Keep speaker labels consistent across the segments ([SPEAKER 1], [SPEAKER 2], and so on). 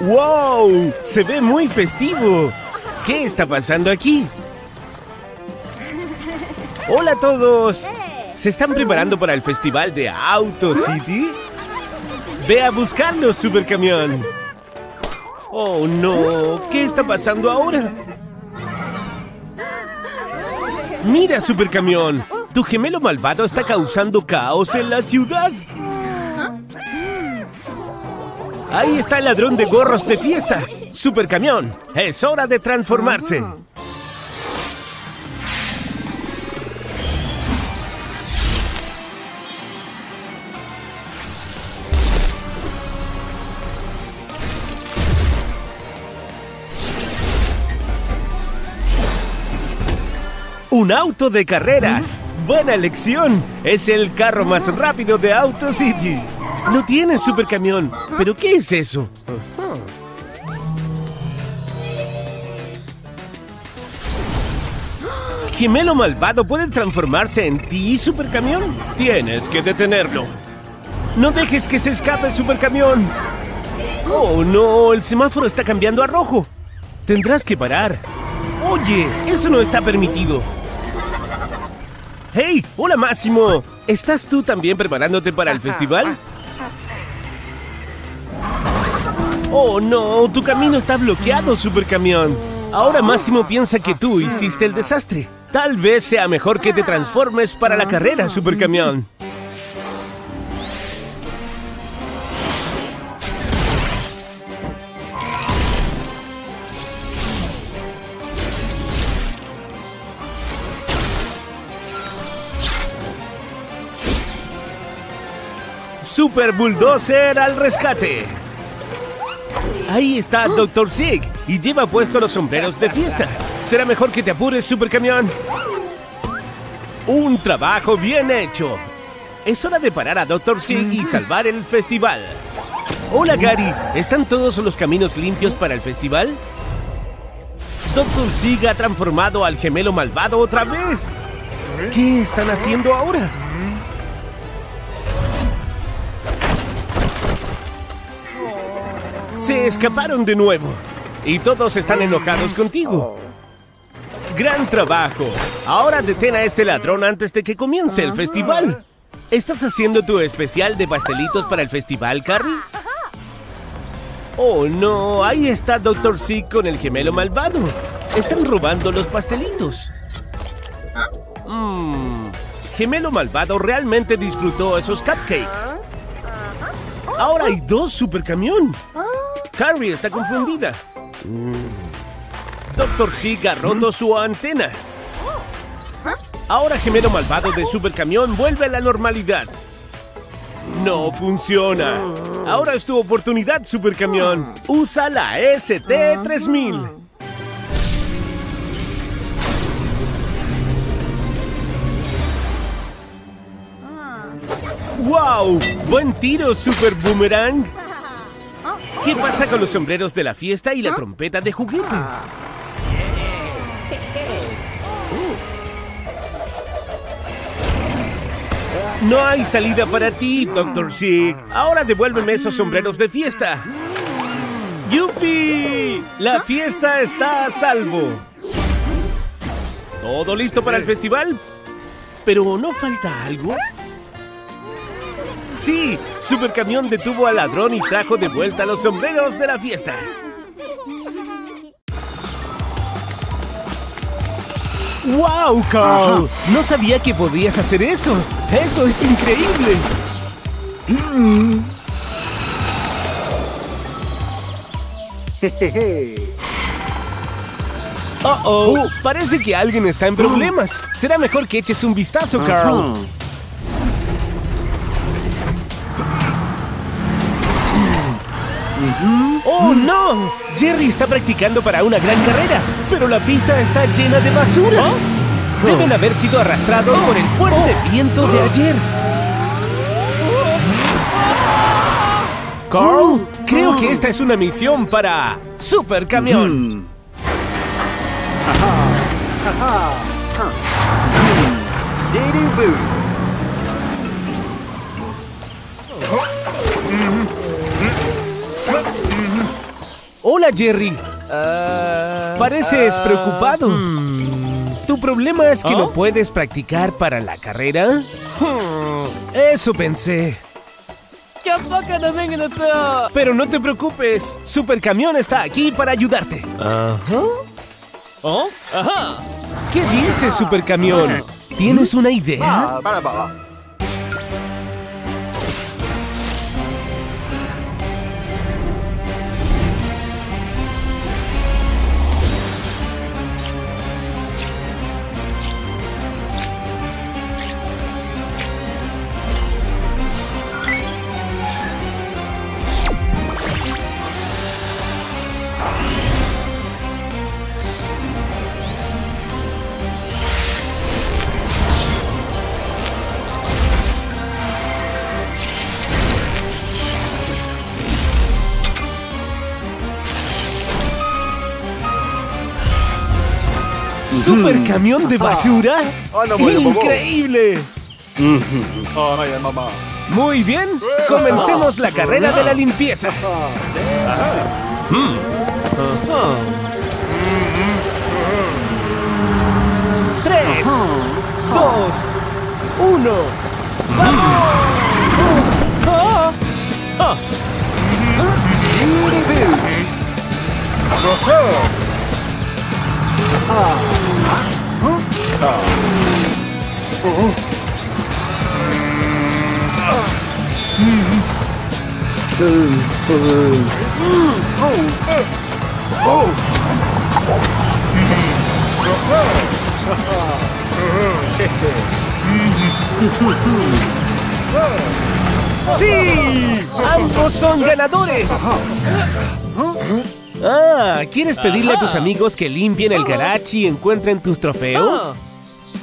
[SPEAKER 1] ¡Wow! Se ve muy festivo. ¿Qué está pasando aquí? Hola a todos. ¿Se están preparando para el festival de Auto City? Ve a buscarlo, Supercamión. Oh, no. ¿Qué está pasando ahora? Mira, Supercamión. Tu gemelo malvado está causando caos en la ciudad. Ahí está el ladrón de gorros de fiesta. Supercamión, es hora de transformarse. Un auto de carreras. Buena elección. Es el carro más rápido de Auto City. No tiene supercamión. ¿Pero qué es eso? ¿Gemelo malvado puede transformarse en ti, supercamión? Tienes que detenerlo. No dejes que se escape el supercamión. Oh, no, el semáforo está cambiando a rojo. Tendrás que parar. Oye, eso no está permitido. ¡Hey! ¡Hola, Máximo! ¿Estás tú también preparándote para el festival? ¡Oh, no! Tu camino está bloqueado, Supercamión. Ahora Máximo piensa que tú hiciste el desastre. Tal vez sea mejor que te transformes para la carrera, Supercamión. Super Bulldozer al rescate. Ahí está Dr. Sig y lleva puesto los sombreros de fiesta. Será mejor que te apures, Supercamión. Un trabajo bien hecho. Es hora de parar a Dr. Sig y salvar el festival. Hola, Gary. ¿Están todos los caminos limpios para el festival? Dr. Sig ha transformado al gemelo malvado otra vez. ¿Qué están haciendo ahora? Se escaparon de nuevo. Y todos están enojados contigo. ¡Gran trabajo! Ahora detén a ese ladrón antes de que comience el festival. ¿Estás haciendo tu especial de pastelitos para el festival, Carrie? Oh, no. Ahí está Dr. Z con el gemelo malvado. Están robando los pastelitos. Mmm. Gemelo malvado realmente disfrutó esos cupcakes. Ahora hay dos supercamión. Carrie está confundida. Doctor Sig ha roto su antena. Ahora gemelo malvado de Supercamión vuelve a la normalidad. No funciona. Ahora es tu oportunidad, Supercamión. Usa la ST-3000. ¡Wow! ¡Buen tiro, Super Boomerang! ¿Qué pasa con los sombreros de la fiesta y la trompeta de juguete? No hay salida para ti, Dr. Sig. Ahora devuélveme esos sombreros de fiesta. ¡Yupi! La fiesta está a salvo. ¿Todo listo para el festival? ¿Pero no falta algo? Sí, Supercamión detuvo al ladrón y trajo de vuelta los sombreros de la fiesta. ¡Wow, Carl! No sabía que podías hacer eso. ¡Eso es increíble! Oh, oh, parece que alguien está en problemas. Será mejor que eches un vistazo, Carl. ¡Oh, no! Jerry está practicando para una gran carrera, pero la pista está llena de basuras. Deben haber sido arrastrados por el fuerte viento de ayer. Carl, creo que esta es una misión para Super Camión. Hola, Jerry.
[SPEAKER 2] Ah,
[SPEAKER 1] Pareces
[SPEAKER 2] ah,
[SPEAKER 1] preocupado.
[SPEAKER 2] hmm.
[SPEAKER 1] ¿Tu problema es que
[SPEAKER 2] ¿Ah?
[SPEAKER 1] no puedes practicar para la carrera? Eso pensé. Pero no te preocupes, Supercamión está aquí para ayudarte.
[SPEAKER 2] Ajá. Oh, ajá.
[SPEAKER 1] ¿Qué dices, Supercamión? ¿Tienes una idea? ¿Supercamión de basura?
[SPEAKER 3] Ah, no, bueno, mamá.
[SPEAKER 1] ¡Increíble!
[SPEAKER 3] Mamá.
[SPEAKER 1] Muy bien, comencemos la carrera de la limpieza. Tres, dos, uno. ¡Vamos! ¡Ah! ¡Sí! ¡Ambos son ganadores! Ah, ¿quieres pedirle a tus amigos que limpien el garage y encuentren tus trofeos?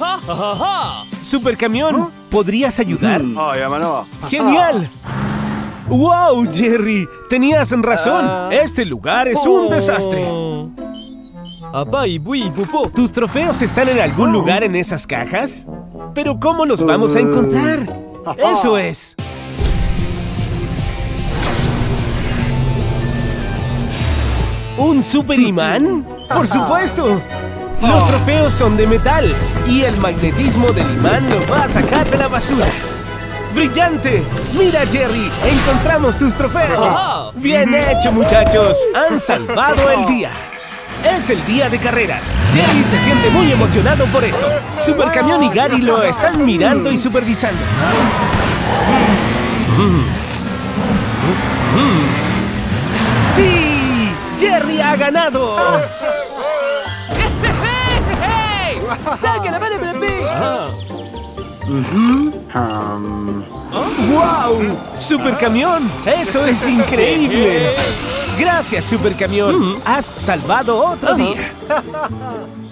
[SPEAKER 2] Ha, ha.
[SPEAKER 1] Supercamión, ¿podrías ayudar?
[SPEAKER 3] Ay, mamá.
[SPEAKER 1] ¡Genial! ¡Wow, Jerry! Tenías razón.
[SPEAKER 2] Ah.
[SPEAKER 1] Este lugar es un desastre.
[SPEAKER 2] Oh. Pupó.
[SPEAKER 1] ¿Tus trofeos están en algún lugar en esas cajas? ¿Pero cómo los vamos a encontrar? Eso es. ¿Un super imán? ¡Por supuesto! Los trofeos son de metal y el magnetismo del imán lo va a sacar de la basura. ¡Brillante! ¡Mira, Jerry! ¡Encontramos tus trofeos! ¡Bien hecho, muchachos! ¡Han salvado el día! Es el día de carreras. Jerry se siente muy emocionado por esto. Supercamión y Gary lo están mirando y supervisando. ¡Sí! ¡Jerry ha ganado!
[SPEAKER 2] Hey! Taca la mano para pi.
[SPEAKER 1] ¡Wow! ¡Supercamión! ¡Esto es increíble! Gracias, Supercamión. Has salvado otro día.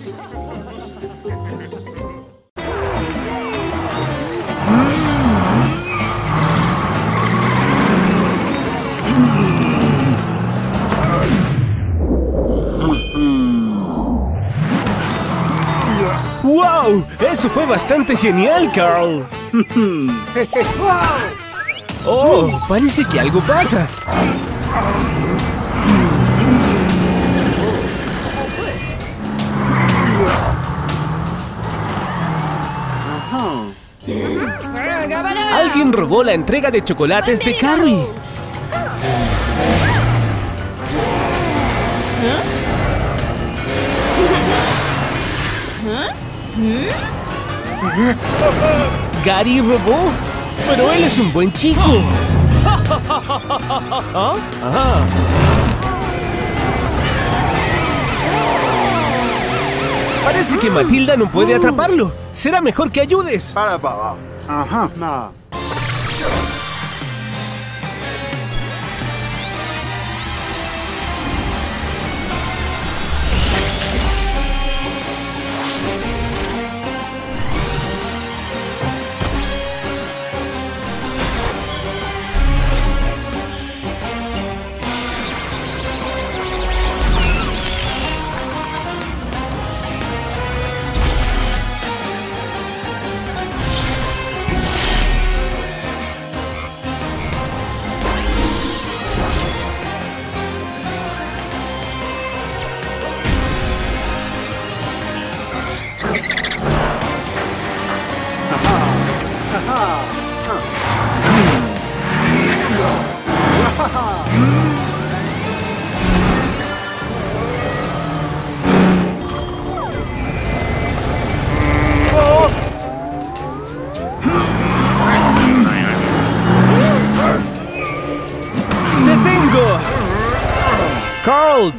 [SPEAKER 1] ¡Wow! Eso fue bastante genial, Carl. ¡Oh! Parece que algo pasa. Alguien robó la entrega de chocolates de Carrie. Gary robó, pero él es un buen chico. Ajá. Parece que Matilda no puede atraparlo. Será mejor que ayudes.
[SPEAKER 3] Ajá.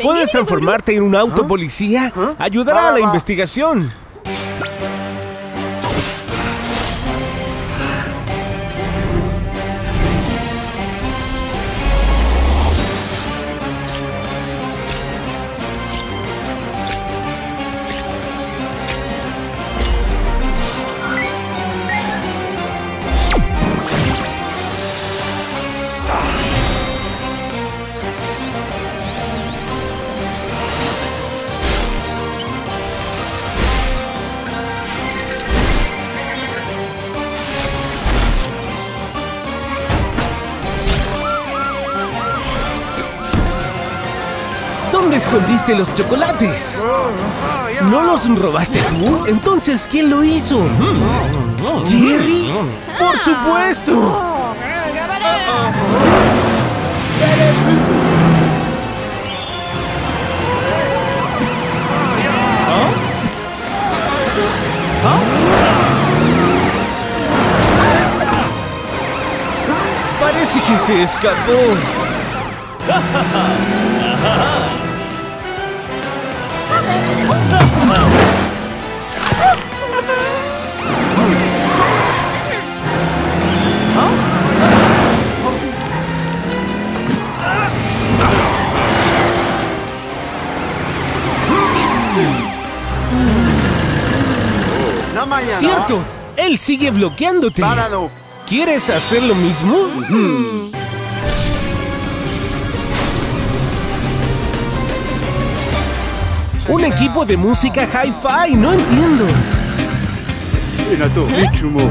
[SPEAKER 1] ¿Puedes transformarte en un auto policía? Ayudará
[SPEAKER 3] Va,
[SPEAKER 1] a la investigación. Los chocolates? ¿No los robaste tú? Entonces, ¿quién lo hizo? ¿Jerry? ¡Por supuesto! Parece que se escapó. ¡Cierto! Él sigue bloqueándote. ¿Quieres hacer lo mismo? Un equipo de música hi-fi, no entiendo.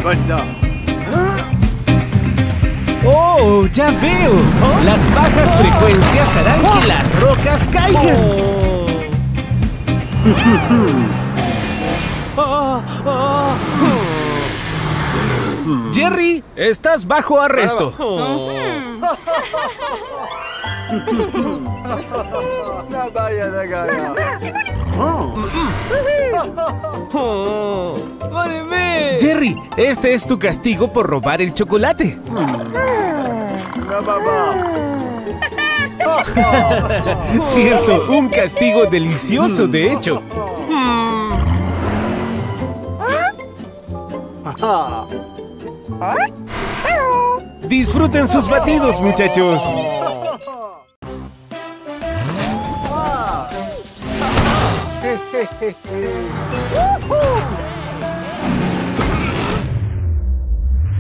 [SPEAKER 3] Basta.
[SPEAKER 1] Oh, ya veo. Las bajas frecuencias harán que las rocas caigan. Jerry, estás bajo arresto.
[SPEAKER 3] No vaya de
[SPEAKER 1] Jerry, este es tu castigo por robar el chocolate. Cierto, un castigo delicioso, de hecho. Disfruten sus batidos, muchachos.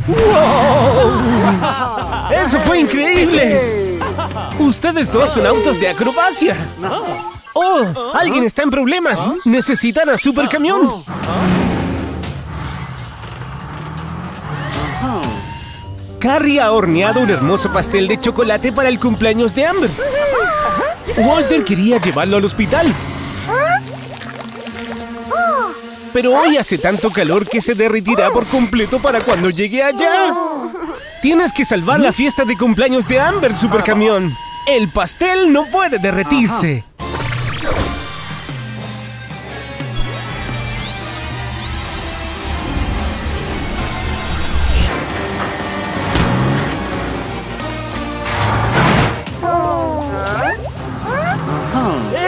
[SPEAKER 1] ¡Wow! ¡Eso fue increíble! Ustedes dos son autos de acrobacia. ¡Oh! Alguien está en problemas. Necesitan a Supercamión. Carrie ha horneado un hermoso pastel de chocolate para el cumpleaños de Amber. Walter quería llevarlo al hospital. Pero hoy hace tanto calor que se derretirá por completo para cuando llegue allá. Tienes que salvar la fiesta de cumpleaños de Amber, Supercamión. El pastel no puede derretirse.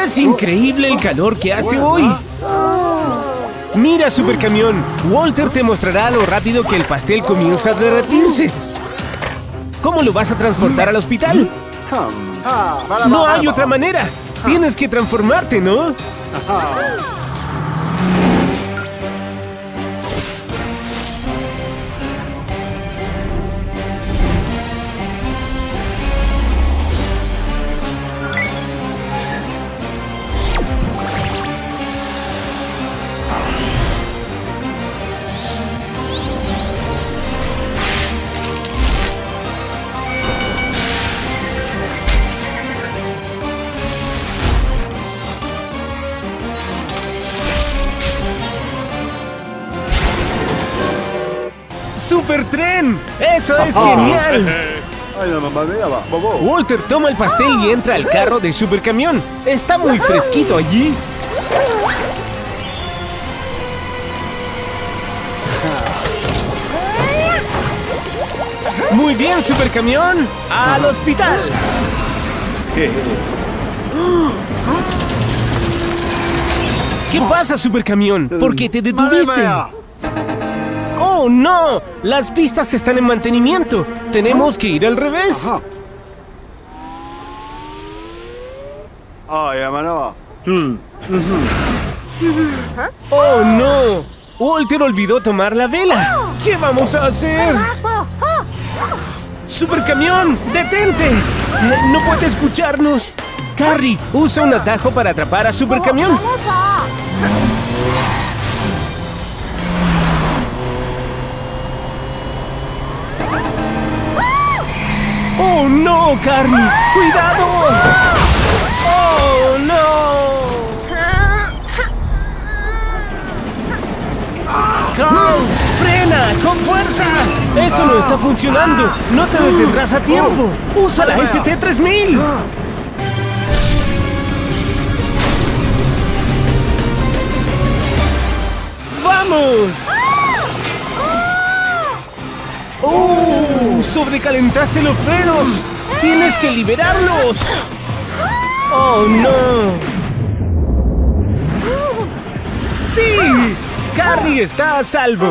[SPEAKER 1] Es increíble el calor que hace hoy. Mira, Supercamión. Walter te mostrará lo rápido que el pastel comienza a derretirse. ¿Cómo lo vas a transportar al hospital?
[SPEAKER 3] Ah,
[SPEAKER 1] No hay otra manera. Tienes que transformarte, ¿no? ¡Supertren! ¡Eso es genial!
[SPEAKER 3] Ay, la mamá de va. Bobo.
[SPEAKER 1] Walter toma el pastel y entra al carro de Supercamión. Está muy fresquito allí. Muy bien, Supercamión. Al hospital. ¿Qué pasa, Supercamión? ¿Por qué te
[SPEAKER 3] Madre
[SPEAKER 1] detuviste? ¡Oh, no! Las pistas están en mantenimiento. Tenemos que ir al revés.
[SPEAKER 3] Ajá. Hmm.
[SPEAKER 1] ¡Oh, no! Walter olvidó tomar la vela. ¿Qué vamos a hacer? ¡Supercamión! ¡Detente! No, no puede escucharnos. Carrie, usa un atajo para atrapar a Supercamión. ¡Oh, no, Carrie! ¡Cuidado! ¡Oh, no! ¡Carl! ¡Frena! ¡Con fuerza! Esto no está funcionando. No te detendrás a tiempo. ¡Usa la ST-3000! ¡Vamos! ¡Sobrecalentaste los frenos! ¡Tienes que liberarlos! ¡Oh, no! ¡Sí! ¡Carrie está a salvo!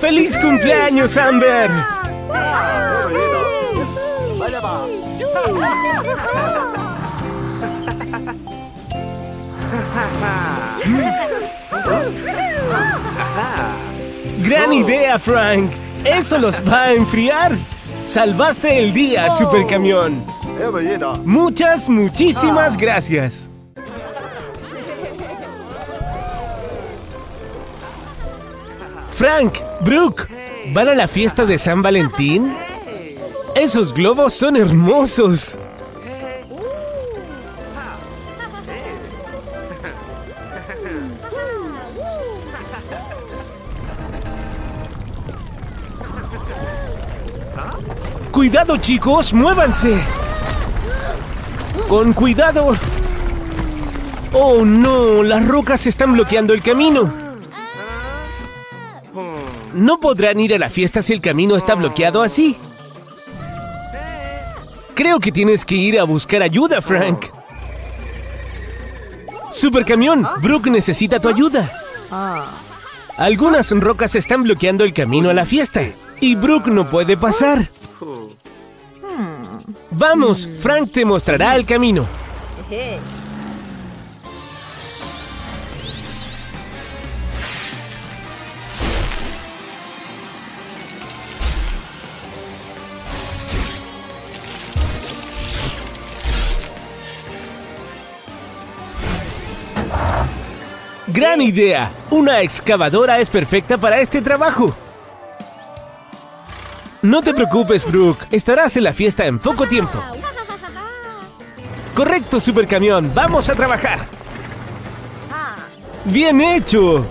[SPEAKER 1] ¡Feliz cumpleaños, Amber! ¡Gran idea, Frank! ¡Eso los va a enfriar! ¡Salvaste el día, Supercamión!
[SPEAKER 3] Eh.
[SPEAKER 1] Muchas, muchísimas gracias. Frank, Brooke, ¿van a la fiesta de San Valentín? Esos globos son hermosos. Cuidado chicos, muévanse. Con cuidado. Oh no, las rocas están bloqueando el camino. No podrán ir a la fiesta si el camino está bloqueado así. Creo que tienes que ir a buscar ayuda, Frank. Supercamión, Brooke necesita tu ayuda. Algunas rocas están bloqueando el camino a la fiesta y Brooke no puede pasar. Vamos, Frank te mostrará el camino. ¡Gran idea! Una excavadora es perfecta para este trabajo. No te preocupes, Brooke. Estarás en la fiesta en poco tiempo. Correcto, Supercamión. Vamos a trabajar. ¡Bien hecho!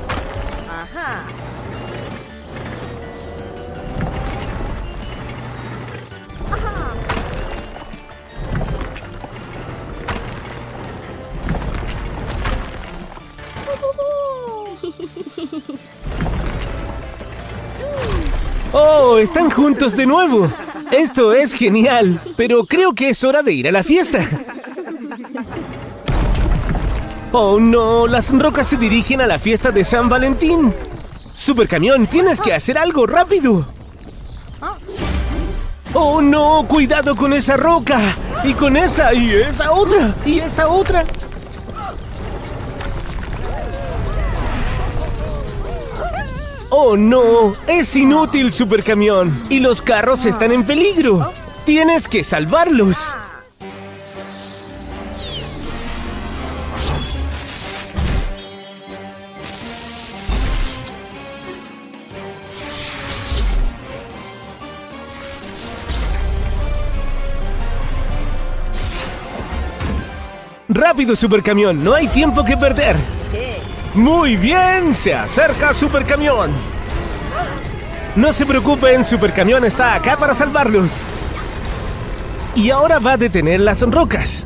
[SPEAKER 1] ¡Oh! ¡Están juntos de nuevo! Esto es genial, pero creo que es hora de ir a la fiesta. ¡Oh no! Las rocas se dirigen a la fiesta de San Valentín. Supercamión, tienes que hacer algo rápido. ¡Oh no! ¡Cuidado con esa roca! Y con esa, y esa otra, y esa otra. ¡Oh no! ¡Es inútil, Supercamión! Y los carros están en peligro. Tienes que salvarlos. ¡Rápido, Supercamión! ¡No hay tiempo que perder! Muy bien, se acerca Supercamión. No se preocupen, Supercamión está acá para salvarlos. Y ahora va a detener las rocas.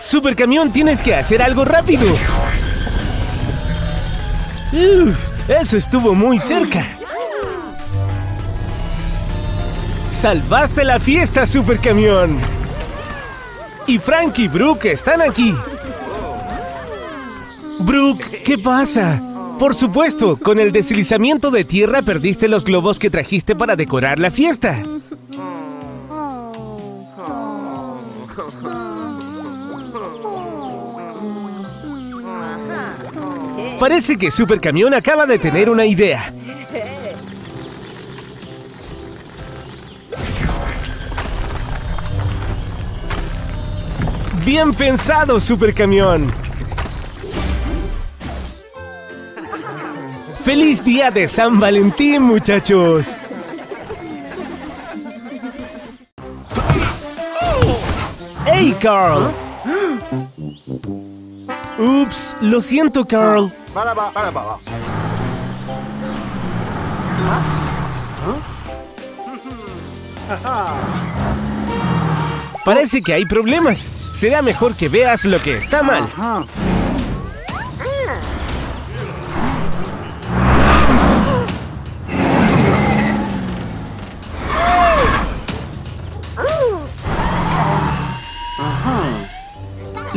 [SPEAKER 1] Supercamión, tienes que hacer algo rápido. Uf, eso estuvo muy cerca. Salvaste la fiesta, Supercamión. Y Frank y Brooke están aquí. Brooke, ¿qué pasa? Por supuesto, con el deslizamiento de tierra perdiste los globos que trajiste para decorar la fiesta. Parece que Supercamión acaba de tener una idea. Bien pensado, Supercamión. ¡Feliz día de San Valentín, muchachos! ¡Hey, Carl! Ups, lo siento, Carl.
[SPEAKER 3] Para, para, para, para.
[SPEAKER 1] Parece que hay problemas. Será mejor que veas lo que está mal.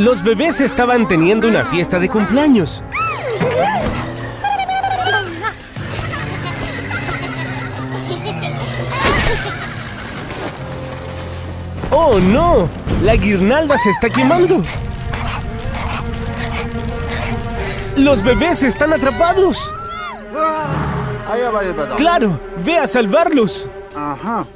[SPEAKER 1] Los bebés estaban teniendo una fiesta de cumpleaños. ¡Oh, no! La guirnalda se está quemando. Los bebés están atrapados.
[SPEAKER 3] Pedo.
[SPEAKER 1] Claro, ve a salvarlos.
[SPEAKER 3] Ajá.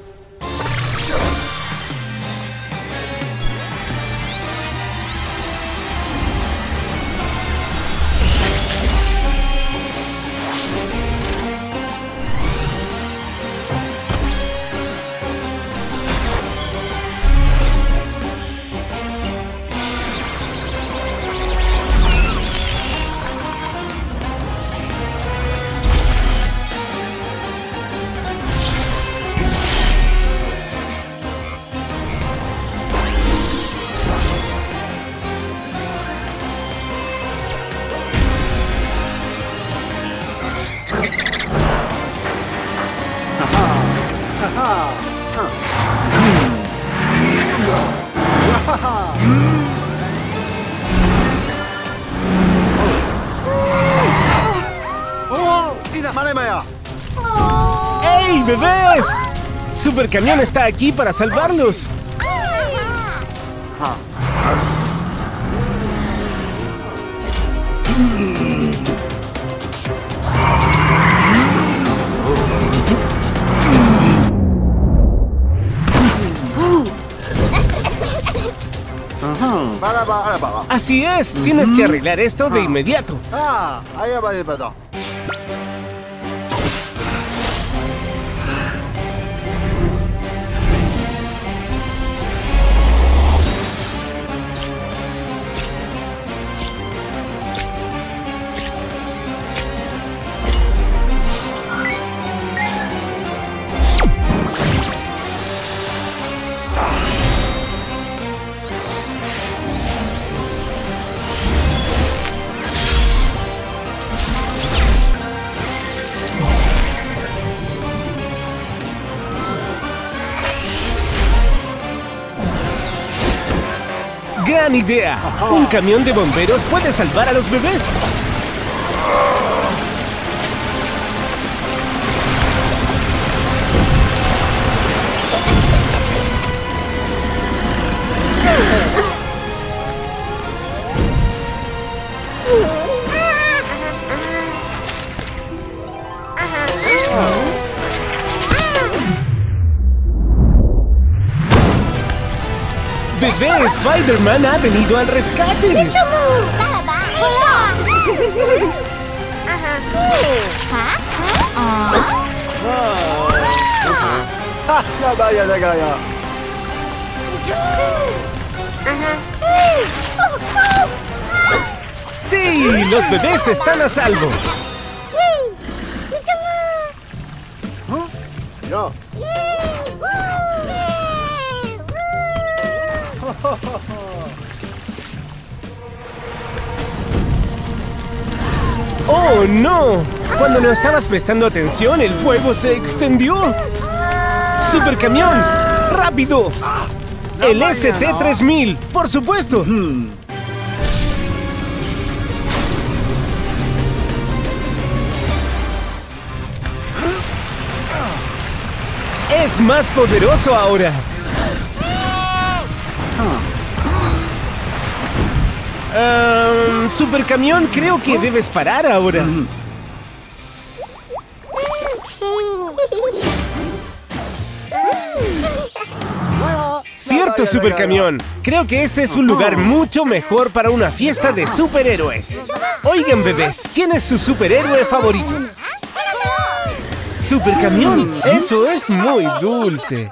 [SPEAKER 3] ¡Oh! ¡Mira, Manemaya!
[SPEAKER 1] ¡Ey, bebés! Supercamión está aquí para salvarlos. Así es, tienes que arreglar esto de inmediato. Un camión de bomberos puede salvar a los bebés. ¡Bebé Spider-Man ha venido al rescate!
[SPEAKER 3] ¡Ah!
[SPEAKER 1] ¡Sí! ¡Los bebés están a salvo!
[SPEAKER 3] ¡Ya!
[SPEAKER 1] ¡Oh, no! Cuando no estabas prestando atención, el fuego se extendió. ¡Super camión! ¡Rápido! El ST-3000, por supuesto. Es más poderoso ahora. Ah, Supercamión, creo que debes parar ahora. Cierto, Supercamión. Creo que este es un lugar mucho mejor para una fiesta de superhéroes. Oigan, bebés, ¿quién es su superhéroe favorito? Supercamión. Eso es muy dulce.